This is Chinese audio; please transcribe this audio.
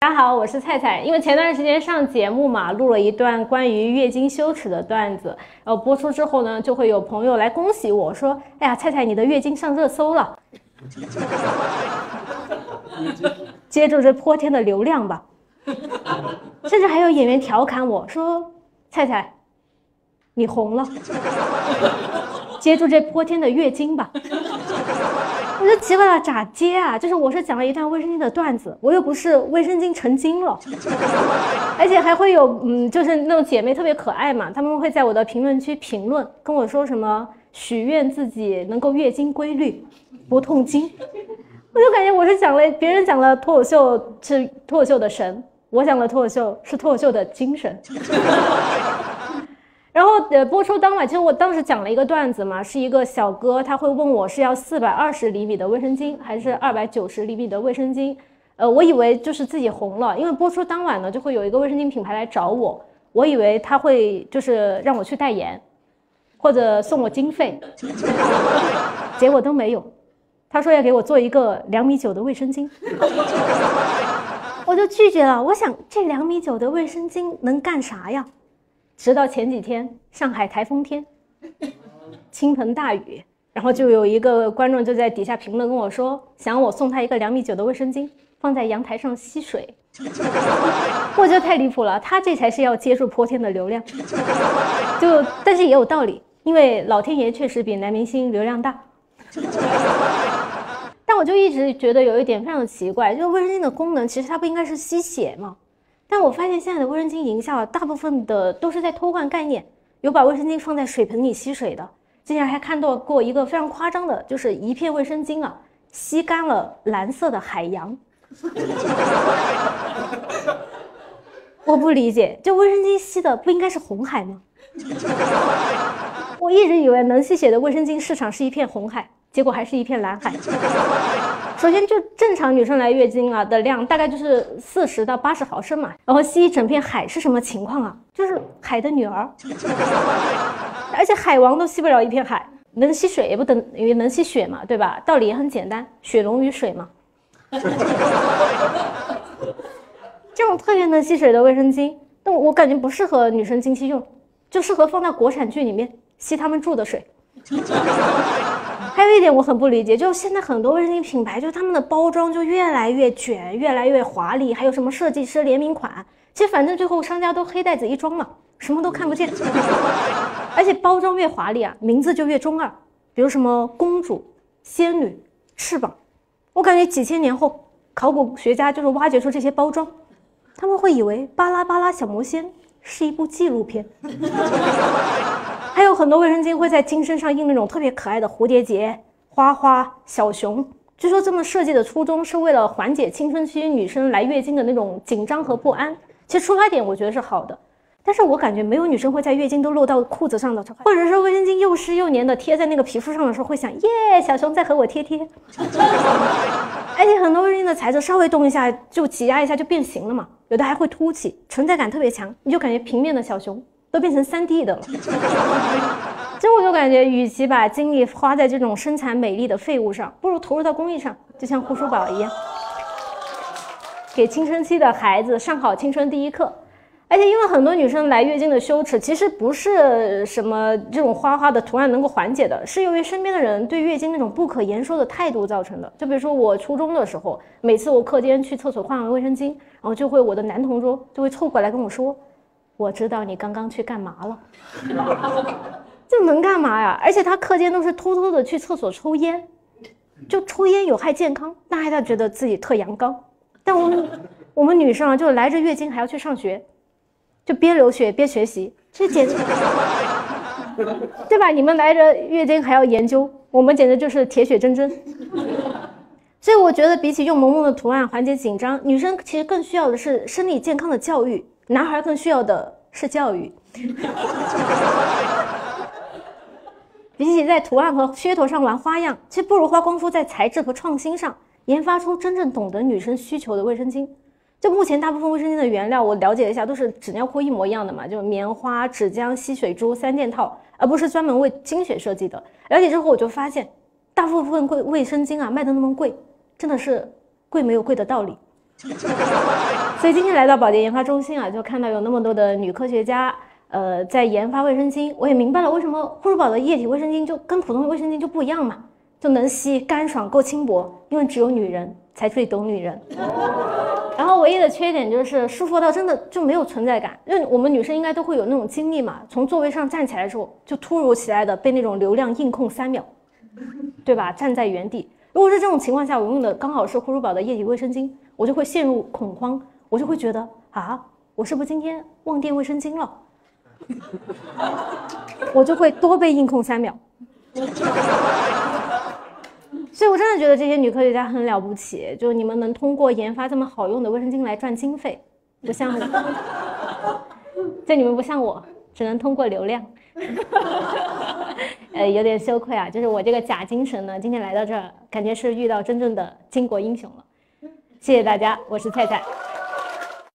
大家好，我是菜菜。因为前段时间上节目嘛，录了一段关于月经羞耻的段子，然后播出之后呢，就会有朋友来恭喜我说：“哎呀，菜菜你的月经上热搜了。”接住这泼天的流量吧，甚至还有演员调侃我说：“菜菜，你红了。”接住这泼天的月经吧。我就奇怪了，咋接啊？就是我是讲了一段卫生巾的段子，我又不是卫生巾成精了，而且还会有嗯，就是那种姐妹特别可爱嘛，她们会在我的评论区评论，跟我说什么许愿自己能够月经规律，不痛经。我就感觉我是讲了别人讲了脱口秀是脱口秀的神，我讲了脱口秀是脱口秀的精神。然后呃，播出当晚，其实我当时讲了一个段子嘛，是一个小哥，他会问我是要四百二十厘米的卫生巾还是二百九十厘米的卫生巾，呃，我以为就是自己红了，因为播出当晚呢，就会有一个卫生巾品牌来找我，我以为他会就是让我去代言，或者送我经费，结果都没有，他说要给我做一个两米九的卫生巾，我就拒绝了，我想这两米九的卫生巾能干啥呀？直到前几天，上海台风天，倾盆大雨，然后就有一个观众就在底下评论跟我说，想我送他一个两米九的卫生巾，放在阳台上吸水。我觉得太离谱了，他这才是要接住泼天的流量。就但是也有道理，因为老天爷确实比男明星流量大。但我就一直觉得有一点非常的奇怪，就是卫生巾的功能其实它不应该是吸血吗？但我发现现在的卫生巾营销，大部分的都是在偷换概念，有把卫生巾放在水盆里吸水的。之前还看到过一个非常夸张的，就是一片卫生巾啊，吸干了蓝色的海洋。我不理解，就卫生巾吸的不应该是红海吗？我一直以为能吸血的卫生巾市场是一片红海，结果还是一片蓝海。首先，就正常女生来月经啊的量大概就是四十到八十毫升嘛，然后吸一整片海是什么情况啊？就是海的女儿，而且海王都吸不了一片海，能吸水也不等于能吸血嘛，对吧？道理也很简单，血溶于水嘛。这种特别能吸水的卫生巾，但我感觉不适合女生经期用，就适合放在国产剧里面吸他们住的水。这点我很不理解，就现在很多卫生巾品牌，就他们的包装就越来越卷，越来越华丽，还有什么设计师联名款，其实反正最后商家都黑袋子一装嘛，什么都看不见。而且包装越华丽啊，名字就越中二，比如什么公主、仙女、翅膀，我感觉几千年后考古学家就是挖掘出这些包装，他们会以为《巴拉巴拉小魔仙》是一部纪录片。还有很多卫生巾会在巾身上印那种特别可爱的蝴蝶结、花花、小熊。据说这么设计的初衷是为了缓解青春期女生来月经的那种紧张和不安。其实出发点我觉得是好的，但是我感觉没有女生会在月经都漏到裤子上的，或者是卫生巾又湿又黏的贴在那个皮肤上的时候会想耶，小熊在和我贴贴。而且很多卫生巾的材质稍微动一下就挤压一下就变形了嘛，有的还会凸起，存在感特别强，你就感觉平面的小熊。都变成三 D 的了，这我就感觉，与其把精力花在这种生产美丽的废物上，不如投入到公益上，就像护舒宝一样，给青春期的孩子上好青春第一课。而且，因为很多女生来月经的羞耻，其实不是什么这种花花的图案能够缓解的，是由于身边的人对月经那种不可言说的态度造成的。就比如说我初中的时候，每次我课间去厕所换完卫生巾，然后就会我的男同桌就会凑过来跟我说。我知道你刚刚去干嘛了，这能干嘛呀？而且他课间都是偷偷的去厕所抽烟，就抽烟有害健康，那还他觉得自己特阳刚。但我们我们女生啊，就来着月经还要去上学，就边流血边学习，这简直，对吧？你们来着月经还要研究，我们简直就是铁血铮铮。所以我觉得，比起用萌萌的图案缓解紧张，女生其实更需要的是生理健康的教育。男孩更需要的是教育，比起在图案和噱头上玩花样，其实不如花功夫在材质和创新上，研发出真正懂得女生需求的卫生巾。就目前大部分卫生巾的原料，我了解一下，都是纸尿裤一模一样的嘛，就是棉花、纸浆、吸水珠三件套，而不是专门为精血设计的。了解之后，我就发现，大部分贵卫生巾啊，卖的那么贵，真的是贵没有贵的道理。所以今天来到保洁研发中心啊，就看到有那么多的女科学家，呃，在研发卫生巾。我也明白了为什么护舒宝的液体卫生巾就跟普通的卫生巾就不一样嘛，就能吸、干爽、够轻薄，因为只有女人才最懂女人。然后唯一的缺点就是舒服到真的就没有存在感，因为我们女生应该都会有那种经历嘛，从座位上站起来的时候就突如其来的被那种流量硬控三秒，对吧？站在原地。如果是这种情况下，我用的刚好是护舒宝的液体卫生巾，我就会陷入恐慌。我就会觉得啊，我是不是今天忘垫卫生巾了？我就会多被硬控三秒。所以，我真的觉得这些女科学家很了不起，就你们能通过研发这么好用的卫生巾来赚经费，不像我，就你们不像我，只能通过流量。呃，有点羞愧啊，就是我这个假精神呢，今天来到这儿，感觉是遇到真正的巾帼英雄了。谢谢大家，我是菜菜。